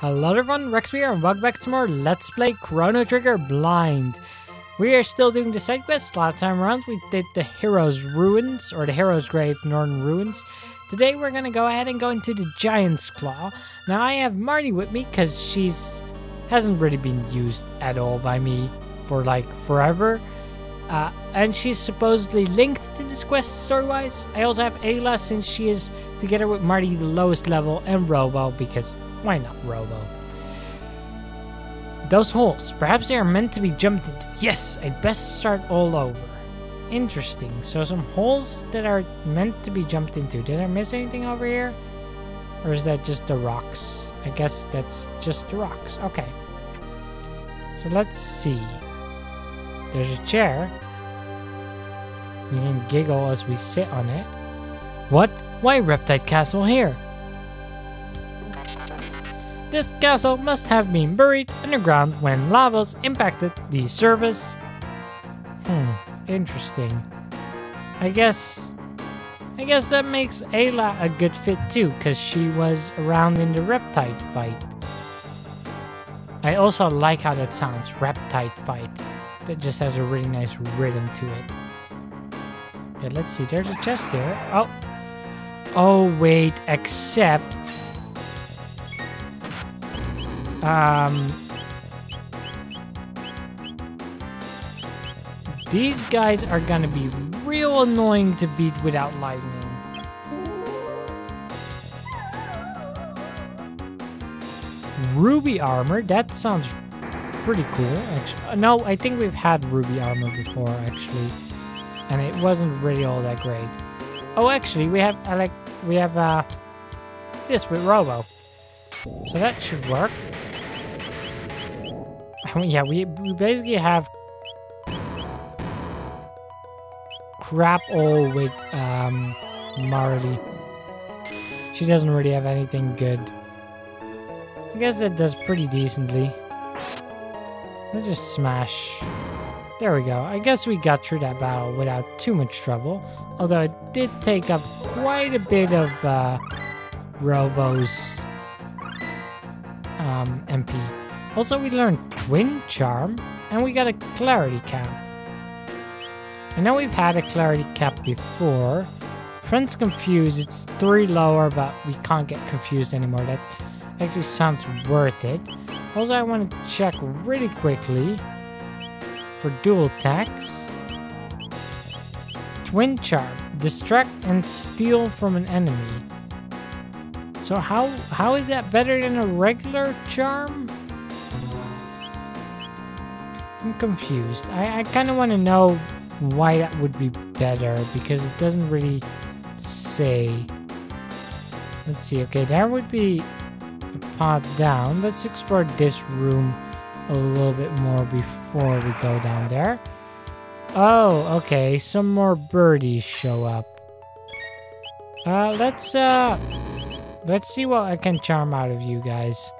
Hello everyone, Rex here and welcome back to more Let's Play Chrono Trigger Blind. We are still doing the side quest. Last time around we did the Hero's Ruins, or the Hero's Grave Northern Ruins. Today we're going to go ahead and go into the Giant's Claw. Now I have Marle with me because she's hasn't really been used at all by me for like forever. Uh, and she's supposedly linked to this quest story-wise. I also have Ayla since she is together with Marle the lowest level and Robo because why not Robo? Those holes, perhaps they are meant to be jumped into. Yes, I'd best start all over. Interesting. So some holes that are meant to be jumped into. Did I miss anything over here? Or is that just the rocks? I guess that's just the rocks. Okay. So let's see. There's a chair. We can giggle as we sit on it. What? Why Reptite Castle here? This castle must have been buried underground when lavas impacted the surface. Hmm, interesting. I guess... I guess that makes Ayla a good fit too, because she was around in the Reptite fight. I also like how that sounds, Reptite fight. That just has a really nice rhythm to it. Okay, let's see, there's a chest there. Oh! Oh wait, except... Um, these guys are gonna be real annoying to beat without lightning. Ruby armor, that sounds pretty cool. Actually, no, I think we've had ruby armor before actually, and it wasn't really all that great. Oh, actually, we have like we have uh this with Robo, so that should work. Yeah, we, we basically have crap all with um, Marle. She doesn't really have anything good. I guess that does pretty decently. Let's just smash. There we go. I guess we got through that battle without too much trouble. Although it did take up quite a bit of uh, Robo's um, MP. Also, we learned Twin Charm, and we got a Clarity Cap. I know we've had a Clarity Cap before. Friends Confused, it's three lower, but we can't get confused anymore. That actually sounds worth it. Also, I want to check really quickly for dual attacks. Twin Charm, distract and steal from an enemy. So how how is that better than a regular charm? I'm confused. I, I kind of want to know why that would be better because it doesn't really say. Let's see. Okay, there would be a path down. Let's explore this room a little bit more before we go down there. Oh, okay. Some more birdies show up. Uh, let's, uh, let's see what I can charm out of you guys.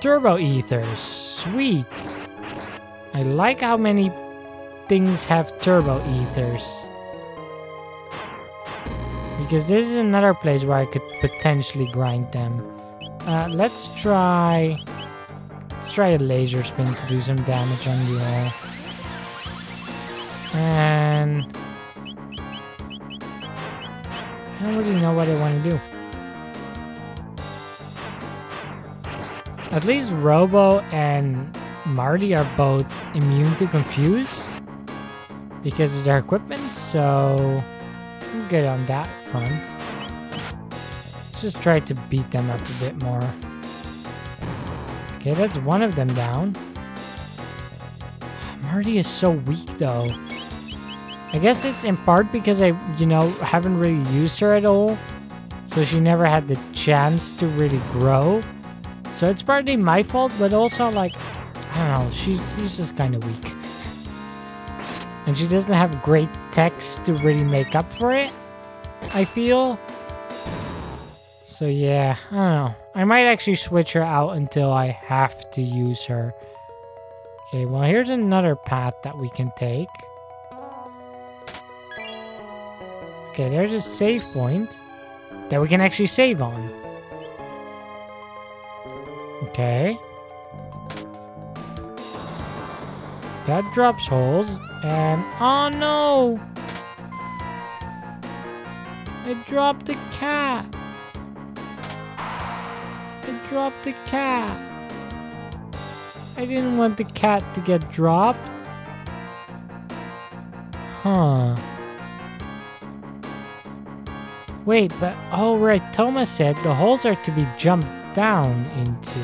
Turbo Ethers. Sweet. I like how many things have Turbo Ethers. Because this is another place where I could potentially grind them. Uh, let's try... Let's try a laser spin to do some damage on the wall. And... I don't really know what I want to do. At least Robo and Marle are both immune to Confuse because of their equipment, so I'm good on that front. Let's just try to beat them up a bit more. Okay, that's one of them down. Marle is so weak though. I guess it's in part because I, you know, haven't really used her at all. So she never had the chance to really grow. So it's partly my fault, but also like, I don't know, she's, she's just kind of weak. And she doesn't have great techs to really make up for it, I feel. So yeah, I don't know. I might actually switch her out until I have to use her. Okay, well here's another path that we can take. Okay, there's a save point. that we can actually save on. Okay. That drops holes, and oh no! I dropped the cat! I dropped the cat! I didn't want the cat to get dropped. Huh. Wait, but oh right, Thomas said the holes are to be jumped down into.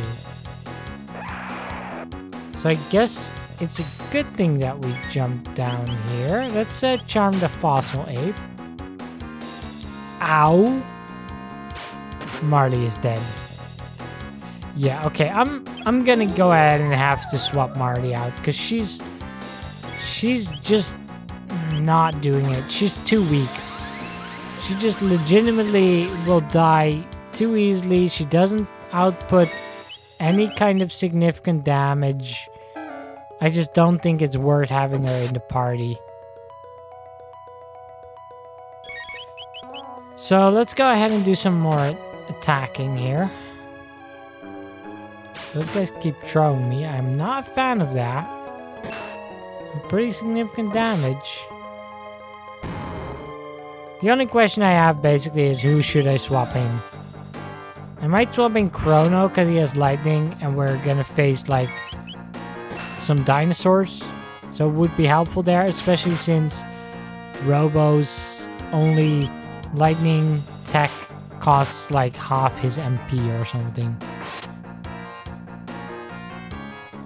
So I guess it's a good thing that we jumped down here. Let's uh, charm the fossil ape. Ow! Marle is dead. Yeah, okay, I'm I'm gonna go ahead and have to swap Marle out because she's she's just not doing it. She's too weak. She just legitimately will die too easily. She doesn't output any kind of significant damage. I just don't think it's worth having her in the party. So let's go ahead and do some more attacking here. Those guys keep throwing me. I'm not a fan of that. Pretty significant damage. The only question I have basically is who should I swap in? I might swap in Chrono because he has lightning and we're gonna face like some dinosaurs. So it would be helpful there, especially since Robo's only lightning tech costs like half his MP or something.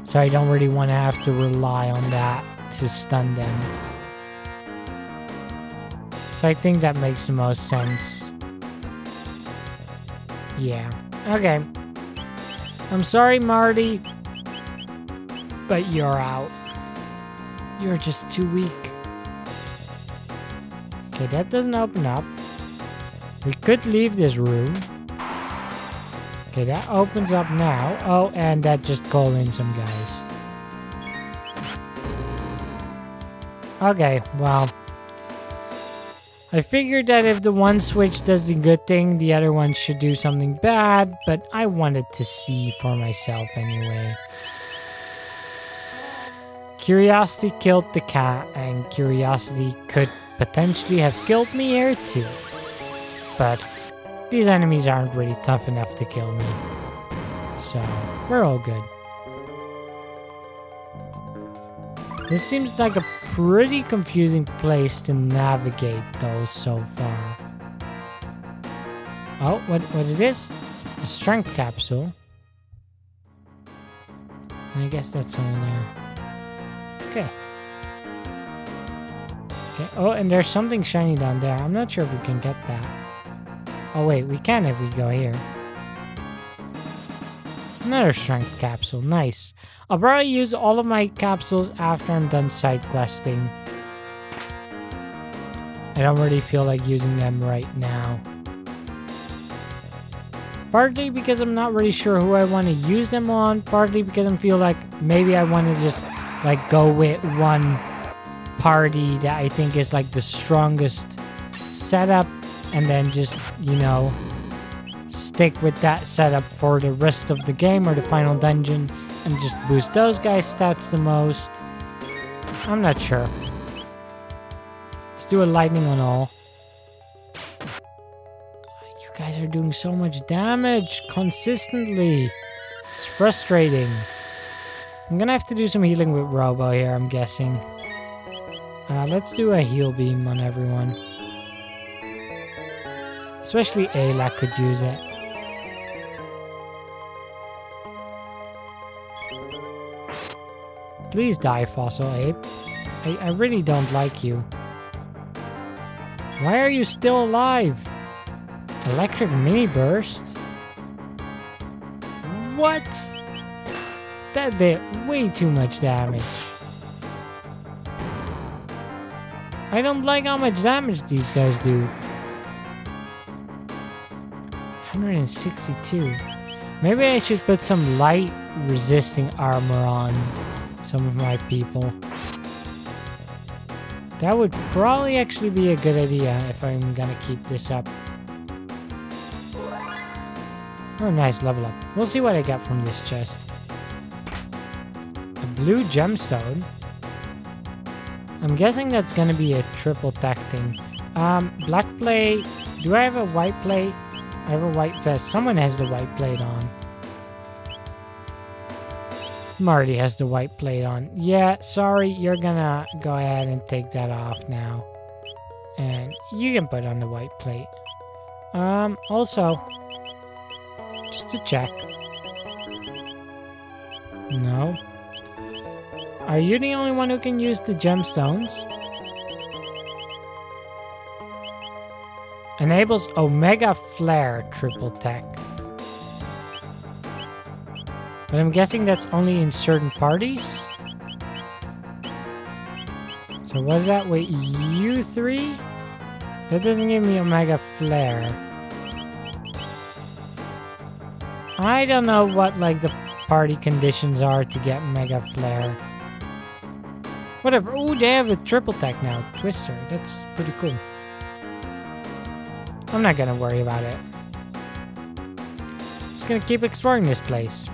So I don't really want to have to rely on that to stun them. So I think that makes the most sense. Yeah. Okay. I'm sorry, Marle. But you're out. You're just too weak. Okay, that doesn't open up. We could leave this room. Okay, that opens up now. Oh, and that just called in some guys. Okay, well. I figured that if the one switch does the good thing, the other one should do something bad, but I wanted to see for myself anyway. Curiosity killed the cat, and curiosity could potentially have killed me here too. But these enemies aren't really tough enough to kill me. So, we're all good. This seems like a pretty confusing place to navigate though so far. Oh, what what is this? A strength capsule. I guess that's all there. Okay. Okay. Oh, and there's something shiny down there. I'm not sure if we can get that. Oh wait, we can if we go here. Another strength capsule, nice. I'll probably use all of my capsules after I'm done side questing. I don't really feel like using them right now. Partly because I'm not really sure who I want to use them on, partly because I feel like maybe I want to just like go with one party that I think is like the strongest setup and then just, you know, stick with that setup for the rest of the game or the final dungeon and just boost those guys' stats the most. I'm not sure. Let's do a lightning on all. You guys are doing so much damage consistently. It's frustrating. I'm gonna have to do some healing with Robo here, I'm guessing. Uh, let's do a heal beam on everyone. Especially Ayla could use it. Please die, Fossil Ape. I, I really don't like you. Why are you still alive? Electric mini burst? What? That did way too much damage. I don't like how much damage these guys do. 162. Maybe I should put some light resisting armor on some of my people. That would probably actually be a good idea if I'm gonna keep this up. Oh, nice, level up. We'll see what I get from this chest. A blue gemstone. I'm guessing that's gonna be a triple tech thing. Um, black plate. Do I have a white plate? I have a white vest. Someone has the white plate on. Marle has the white plate on. Yeah, sorry, you're gonna go ahead and take that off now. And you can put on the white plate. Um, also, just to check. No. Are you the only one who can use the gemstones? Enables Omega Flare triple tech. But I'm guessing that's only in certain parties? So was that with you three? That doesn't give me Omega Flare. I don't know what like the party conditions are to get Mega Flare. Whatever. Oh, they have a triple tech now. Twister. That's pretty cool. I'm not gonna worry about it. Just gonna keep exploring this place.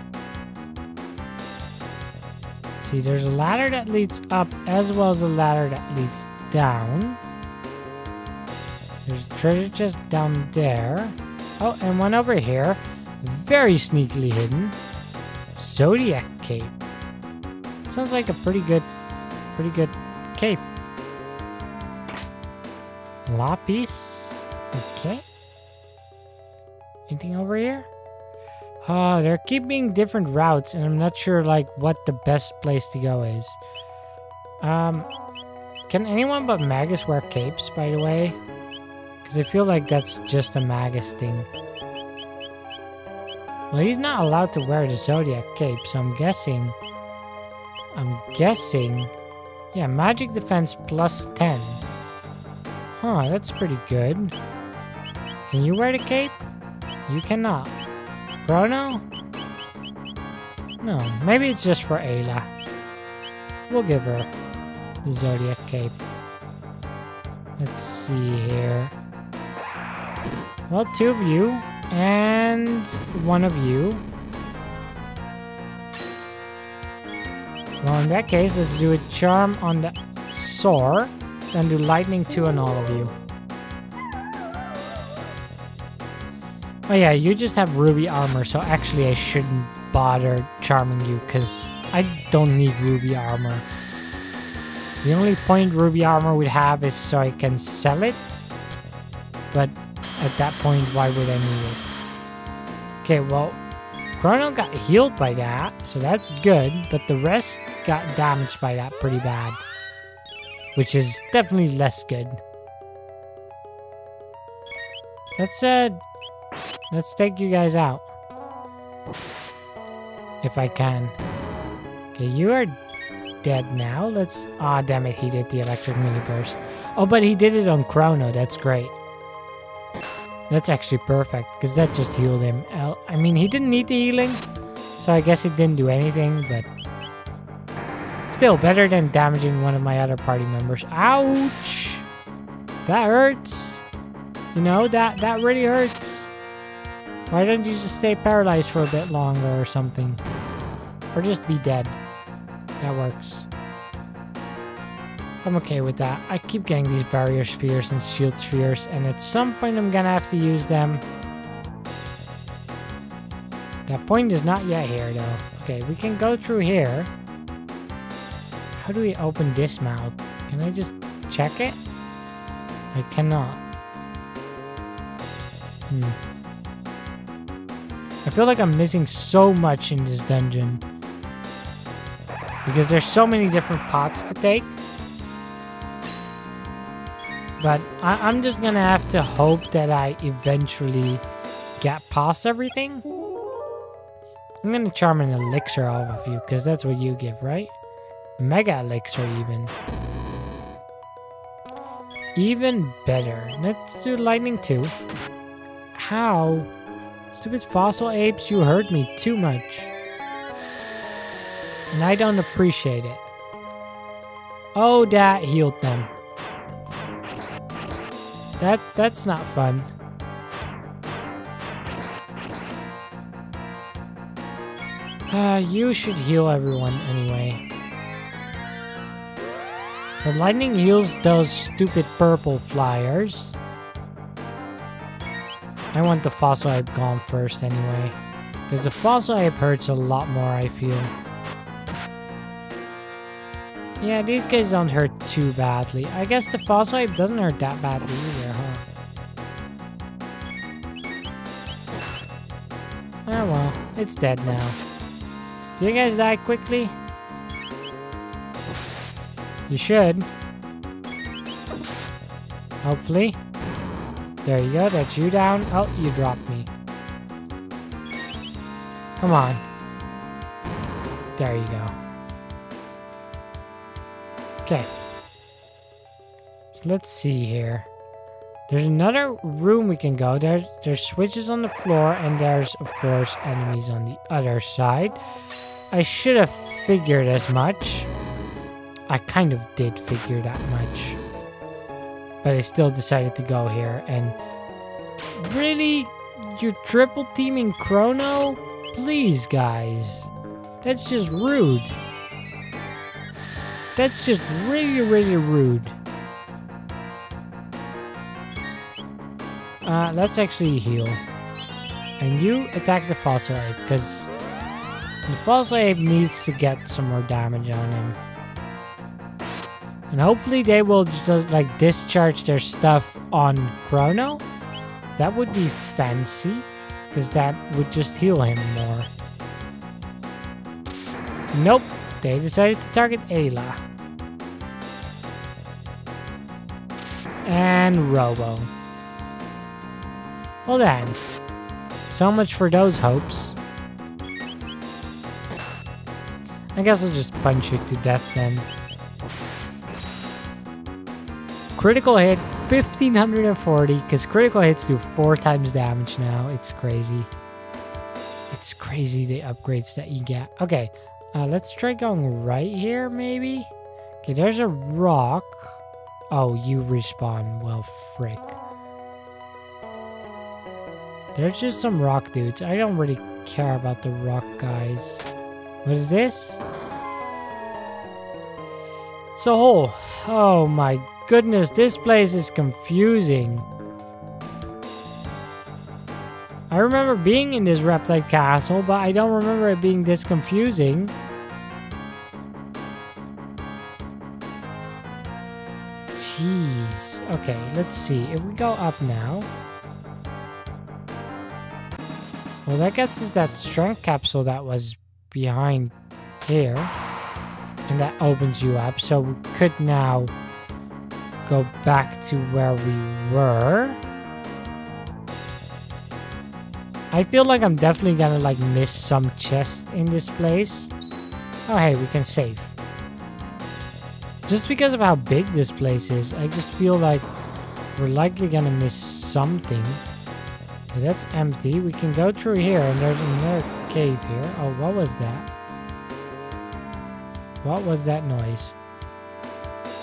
See, there's a ladder that leads up as well as a ladder that leads down. There's a treasure chest down there. Oh, and one over here. Very sneakily hidden. Zodiac cape. Sounds like a pretty good, pretty good cape. Lapis. Okay. Anything over here? Oh, they're keeping different routes, and I'm not sure like what the best place to go is. Um, can anyone but Magus wear capes, by the way? Because I feel like that's just a Magus thing. Well, he's not allowed to wear the Zodiac cape, so I'm guessing... I'm guessing... Yeah, magic defense plus 10. Huh, that's pretty good. Can you wear the cape? You cannot. Chrono? No, maybe it's just for Ayla. We'll give her the Zodiac cape. Let's see here. Well, two of you and one of you. Well, in that case, let's do a charm on the Soar, then do lightning two on all of you. Oh yeah, you just have ruby armor, so actually I shouldn't bother charming you, because I don't need ruby armor. The only point ruby armor would have is so I can sell it, but at that point, why would I need it? Okay, well, Chrono got healed by that, so that's good, but the rest got damaged by that pretty bad. Which is definitely less good. Let's, uh, let's take you guys out. If I can. Okay, you are dead now. Let's, oh, damn it, he did the electric mini burst. Oh, but he did it on Chrono, that's great. That's actually perfect, because that just healed him. I mean, he didn't need the healing, so I guess it didn't do anything, but... Still, better than damaging one of my other party members. Ouch! That hurts. You know, that, that really hurts. Why don't you just stay paralyzed for a bit longer or something? Or just be dead. That works. I'm okay with that. I keep getting these barrier spheres and shield spheres, and at some point I'm gonna have to use them. That point is not yet here, though. Okay, we can go through here. How do we open this mouth? Can I just check it? I cannot. Hmm. I feel like I'm missing so much in this dungeon. Because there's so many different pots to take. But I am just gonna have to hope that I eventually get past everything. I'm gonna charm an elixir off of you, because that's what you give, right? Mega elixir even. Even better. Let's do lightning too. How? Stupid fossil apes, you hurt me too much. And I don't appreciate it. Oh, that healed them. That that's not fun. Uh, you should heal everyone anyway. The lightning heals those stupid purple flyers. I want the Fossilized gone first anyway. Because the Fossilized hurts a lot more, I feel. Yeah, these guys don't hurt too badly. I guess the fossil ape doesn't hurt that badly either, huh? Oh well, it's dead now. Do you guys die quickly? You should. Hopefully. There you go, that's you down. Oh, you dropped me. Come on. There you go. Okay. So let's see here. There's another room we can go. There's, there's switches on the floor, and there's, of course, enemies on the other side. I should have figured as much. I kind of did figure that much. But I still decided to go here. And really? You're triple teaming Chrono? Please, guys. That's just rude. That's just really, really rude. Uh, let's actually heal. And you attack the fossil ape, because the fossil ape needs to get some more damage on him. And hopefully they will just uh, like discharge their stuff on Chrono. That would be fancy. Because that would just heal him more. Nope. They decided to target Ayla. And Robo. Well then. So much for those hopes. I guess I'll just punch you to death then. Critical hit, 1540, because critical hits do four times damage now. It's crazy. It's crazy the upgrades that you get. Okay, uh, let's try going right here, maybe? Okay, there's a rock. Oh, you respawn. Well, frick. There's just some rock dudes. I don't really care about the rock guys. What is this? It's a hole. Oh my goodness, this place is confusing. I remember being in this reptile castle, but I don't remember it being this confusing. Jeez. Okay, let's see. If we go up now... Well, that gets us that strength capsule that was behind here. And that opens you up. So we could now go back to where we were. I feel like I'm definitely gonna like miss some chests in this place. Oh hey, we can save. Just because of how big this place is, I just feel like we're likely gonna miss something. Okay, that's empty. We can go through here and there's another cave here. Oh, what was that? What was that noise?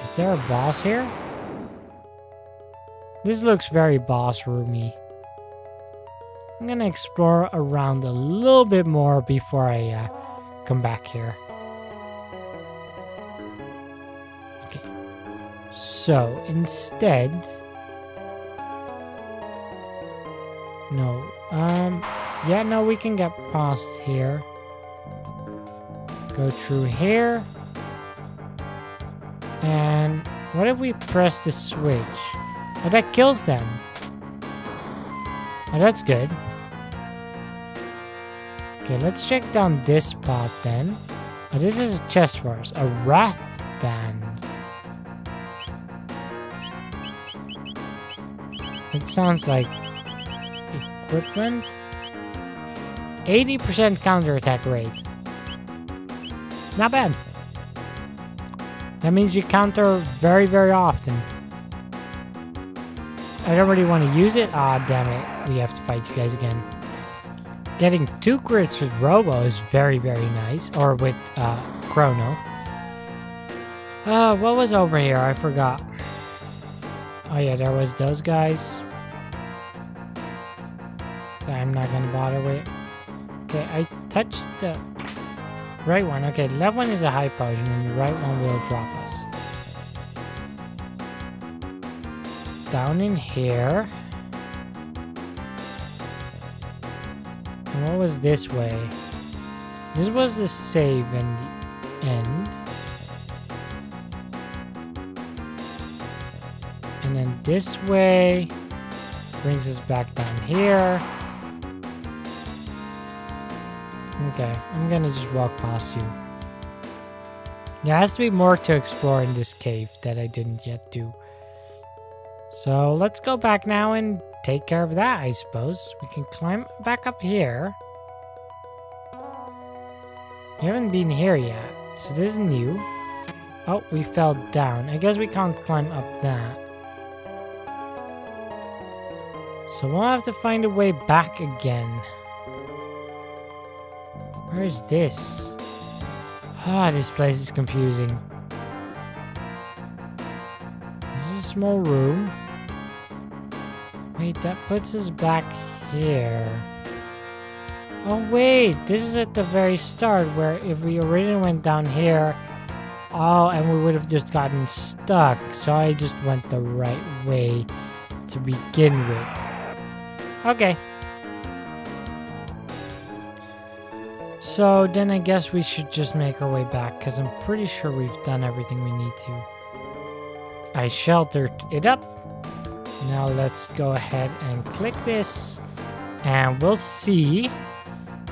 Is there a boss here? This looks very boss roomy. I'm gonna explore around a little bit more before I uh, come back here. Okay. So, instead... No. Um, yeah, no, we can get past here. Go through here. And what if we press the switch? Oh, that kills them. Oh, that's good. Okay, let's check down this spot then. Oh, this is a chest for us. A Wrath Band. It sounds like equipment. 80% counterattack rate. Not bad. That means you counter very, very often. I don't really want to use it. Ah, damn it. We have to fight you guys again. Getting two crits with Robo is very, very nice. Or with uh, Chrono. Uh, what was over here? I forgot. Oh yeah, there was those guys. I'm not gonna bother with. Okay, I touched the Right one. Okay, left one is a high potion and the right one will drop us. Down in here. And what was this way? This was the save and the end. And then this way brings us back down here. Okay, I'm gonna just walk past you. There has to be more to explore in this cave that I didn't yet do. So let's go back now and take care of that, I suppose. We can climb back up here. We haven't been here yet, so this is new. Oh, we fell down. I guess we can't climb up that. So we'll have to find a way back again. Where is this? Ah, this place is confusing. This is a small room. Wait, that puts us back here. Oh wait, this is at the very start where if we originally went down here, oh, and we would have just gotten stuck. So I just went the right way to begin with. Okay. So then I guess we should just make our way back because I'm pretty sure we've done everything we need to. I sheltered it up. Now let's go ahead and click this and we'll see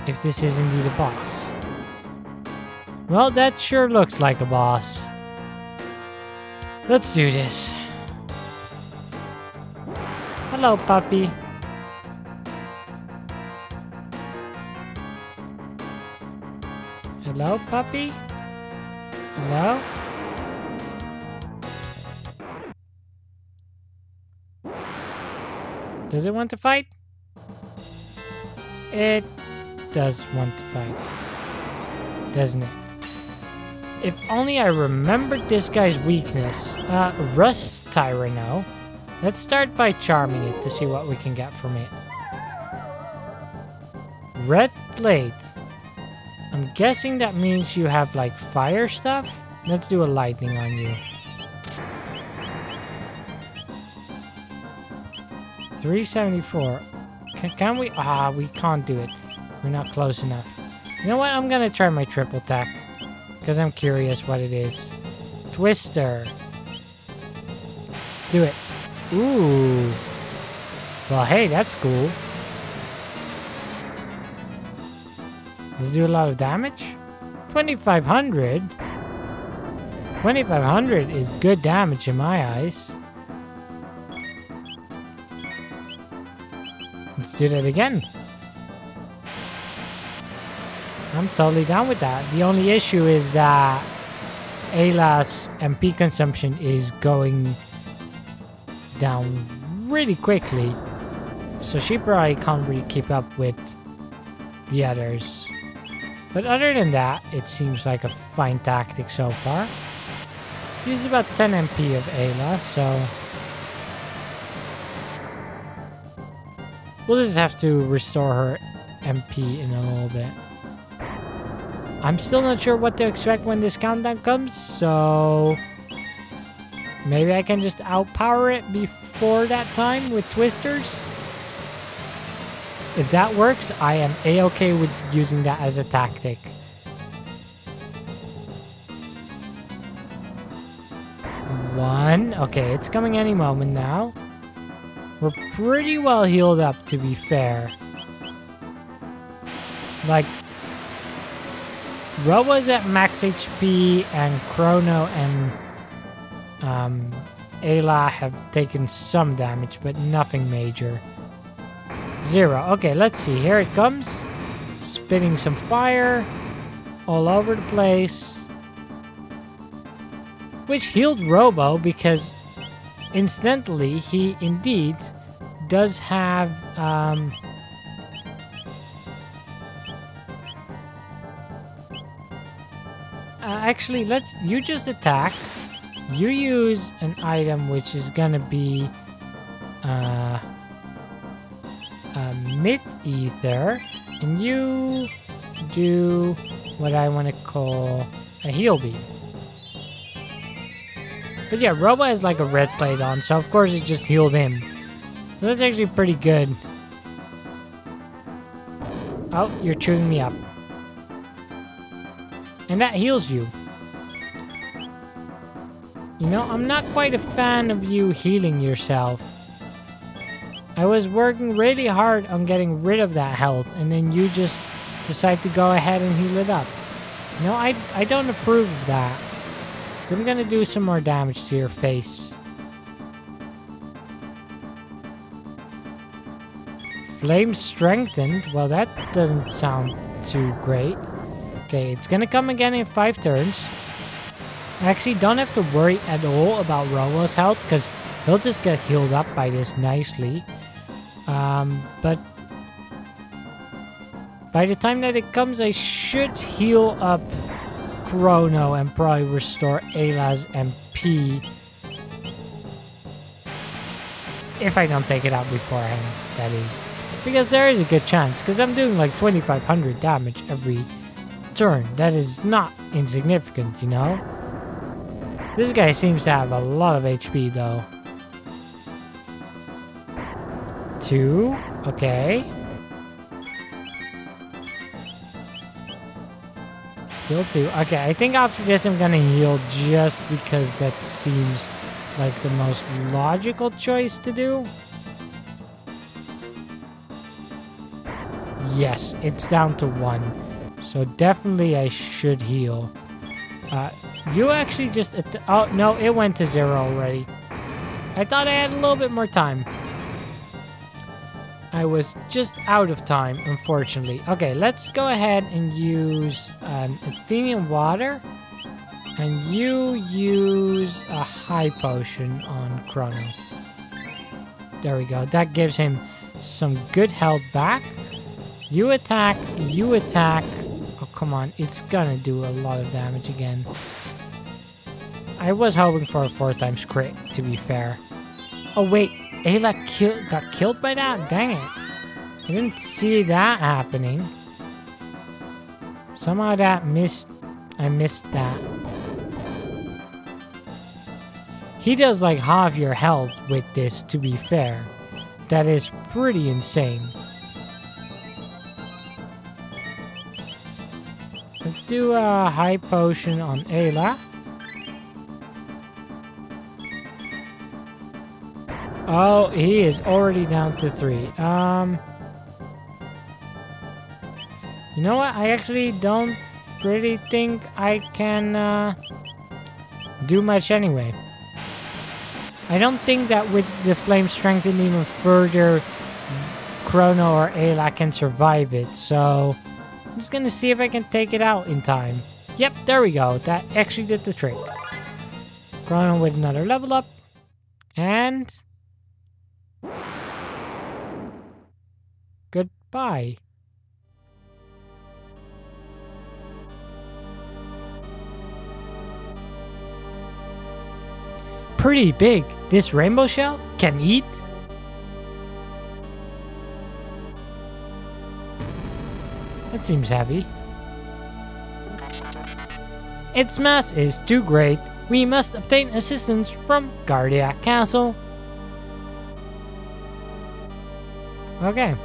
if this is indeed a boss. Well, that sure looks like a boss. Let's do this. Hello, puppy. Hello, puppy? Hello? Does it want to fight? It does want to fight. Doesn't it? If only I remembered this guy's weakness. Uh, Rust Tyranno. Let's start by charming it to see what we can get from it. Red plate. I'm guessing that means you have like fire stuff. Let's do a lightning on you. Three seventy-four. Can, can we? Ah, we can't do it. We're not close enough. You know what? I'm gonna try my triple attack because I'm curious what it is. Twister. Let's do it. Ooh. Well, hey, that's cool. Does do a lot of damage? 2500? 2500 is good damage in my eyes. Do that again. I'm totally down with that. The only issue is that Ayla's MP consumption is going down really quickly. So she probably can't really keep up with the others. But other than that, it seems like a fine tactic so far. Use about 10 MP of Ayla, so... We'll just have to restore her MP in a little bit. I'm still not sure what to expect when this countdown comes, so... Maybe I can just outpower it before that time with twisters? If that works, I am a-okay with using that as a tactic. One. Okay, it's coming any moment now. We're pretty well healed up, to be fair. Like, Robo's at max HP, and Chrono and um, Ayla have taken some damage, but nothing major. Zero. Okay, let's see. Here it comes. Spitting some fire all over the place. Which healed Robo because incidentally, he indeed does have um, uh, actually let's you just attack you use an item which is gonna be uh, a mid ether and you do what I want to call a heal beam. But yeah, Robo has like a red plate on, so of course it just healed him. So that's actually pretty good. Oh, you're chewing me up. And that heals you. You know, I'm not quite a fan of you healing yourself. I was working really hard on getting rid of that health, and then you just decide to go ahead and heal it up. No, I, I don't approve of that. So I'm gonna do some more damage to your face. Flame strengthened. Well, that doesn't sound too great. Okay, it's gonna come again in five turns. I actually don't have to worry at all about Robo's health because he'll just get healed up by this nicely. Um, but by the time that it comes, I should heal up Chrono and probably restore Ayla's MP. If I don't take it out beforehand, that is. Because there is a good chance, because I'm doing like 2500 damage every turn. That is not insignificant, you know? This guy seems to have a lot of HP though. Two. Okay. Okay, I think after this I'm gonna heal just because that seems like the most logical choice to do. Yes, it's down to one. So definitely I should heal. Uh, you actually just... Oh, no, it went to zero already. I thought I had a little bit more time. I was just out of time, unfortunately. Okay, let's go ahead and use an Athenian water. And you use a high potion on Chrono. There we go. That gives him some good health back. You attack, you attack. Oh, come on. It's gonna do a lot of damage again. I was hoping for a four times crit, to be fair. Oh, wait. Ayla kill got killed by that? Dang it. I didn't see that happening. Somehow that missed... I missed that. He does like half your health with this, to be fair. That is pretty insane. Let's do a high potion on Ayla. Oh, he is already down to three. Um, you know what? I actually don't really think I can uh, do much anyway. I don't think that with the flame strengthened even further, Chrono or Ayla can survive it. So I'm just gonna see if I can take it out in time. Yep, there we go. That actually did the trick. Chrono with another level up. And Goodbye. Pretty big. This rainbow shell can eat? That seems heavy. Its mass is too great. We must obtain assistance from Guardia Castle. Okay.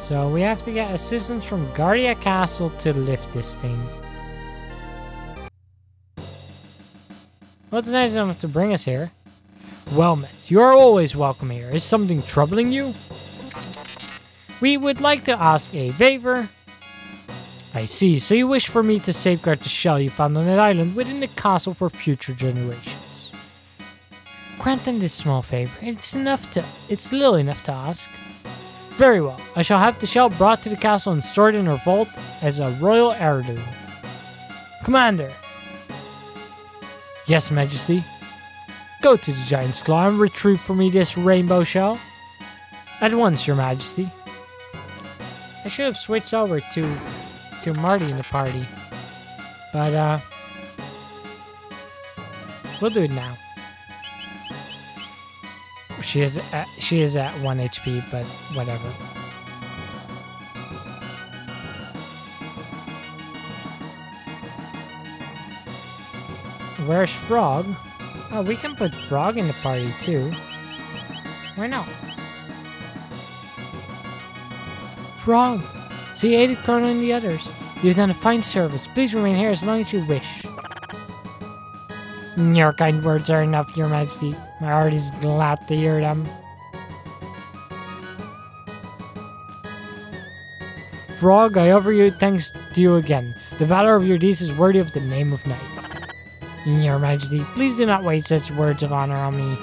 So we have to get assistance from Guardia Castle to lift this thing. What's nice enough to bring us here? Well met. You are always welcome here. Is something troubling you? We would like to ask a favor. I see. So you wish for me to safeguard the shell you found on that island within the castle for future generations. Grant them this small favor. It's enough to... It's little enough to ask. Very well. I shall have the shell brought to the castle and stored in her vault as a royal heirloom. Commander. Yes, Majesty. Go to the Giant's Claw and retrieve for me this rainbow shell. At once, Your Majesty. I should have switched over to to Marle in the party. But uh we'll do it now. She is at, she is at 1 HP, but whatever. Where's Frog? Oh, we can put Frog in the party too. Why not? Frog! So you aided Chrono and the others. You've done a fine service. Please remain here as long as you wish. Your kind words are enough, Your Majesty. My heart is glad to hear them. Frog, I offer you thanks to you again. The valor of your deeds is worthy of the name of knight. Your Majesty, please do not waste such words of honor on me.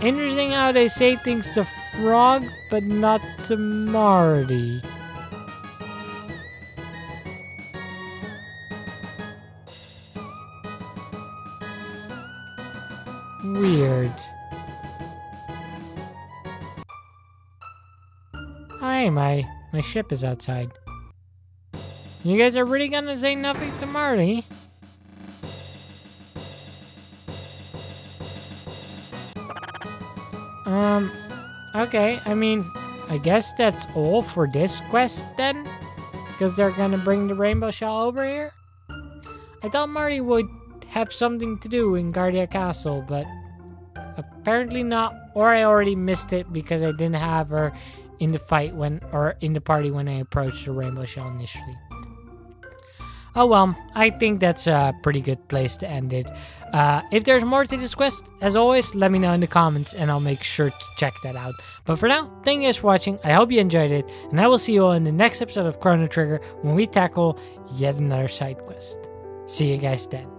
Interesting how they say things to Frog, but not to Marle. Weird. Hi, my my ship is outside. You guys are really gonna say nothing to Marle? Um, okay, I mean, I guess that's all for this quest then? Because they're gonna bring the Rainbow Shell over here? I thought Marle would have something to do in Guardia Castle, but apparently not. Or I already missed it because I didn't have her in the fight when, or in the party when I approached the Rainbow Shell initially. Oh well, I think that's a pretty good place to end it. Uh, if there's more to this quest, as always, let me know in the comments and I'll make sure to check that out. But for now, thank you guys for watching, I hope you enjoyed it, and I will see you all in the next episode of Chrono Trigger when we tackle yet another side quest. See you guys then.